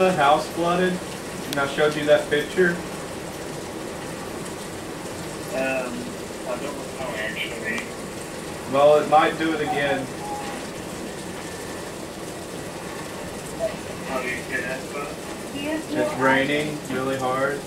The house flooded, and I showed you that picture. Um, I don't know actually. Well, it might do it again. How do you get that, It's raining really hard.